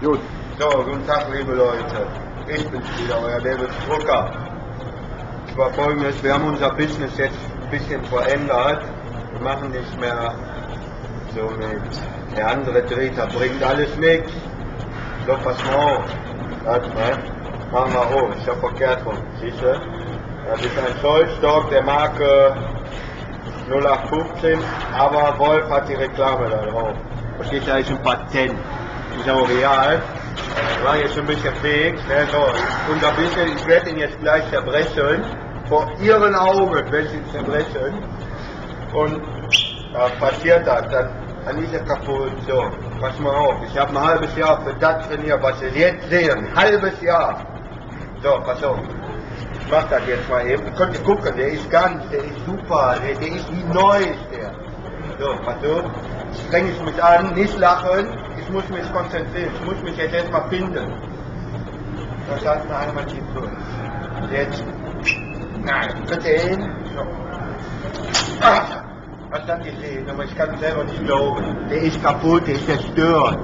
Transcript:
Gut. So, guten Tag, liebe Leute. Ich bin's wieder, euer David Drucker. Es war folgendes, wir haben unser Business jetzt ein bisschen verändert. Wir machen nicht mehr so mit, der andere Dritter bringt alles nichts. So, pass mal auf. Warte mal. Machen wir hoch. Ich hab verkehrt rum. Siehst du? Das ist ein Zollstock der Marke 0815, aber Wolf hat die Reklame da drauf. Da steht da ist ein Patent. Real. War jetzt schon ein bisschen fix. Ne? So, unser bisschen, ich werde ihn jetzt gleich zerbrechen. Vor ihren Augen werde ich ihn zerbrechen. Und da passiert das. Dann, er kaputt. So, pass mal auf. Ich habe ein halbes Jahr für das trainiert, was Sie jetzt sehen. Ein halbes Jahr. So, pass auf. Ich mach das jetzt mal eben. Könnt ihr gucken, der ist ganz, der ist super, der, der ist wie neu, ist der. So, pass auf. Streng ich mich an, nicht lachen. Ich muss mich konzentrieren. Ich muss mich jetzt erstmal finden. Hat mir einmal tief durch. Jetzt. Nein, hin? So. Ah, was habt ihr gesehen? Aber ich kann selber nicht glauben. Der ist kaputt, der ist zerstört.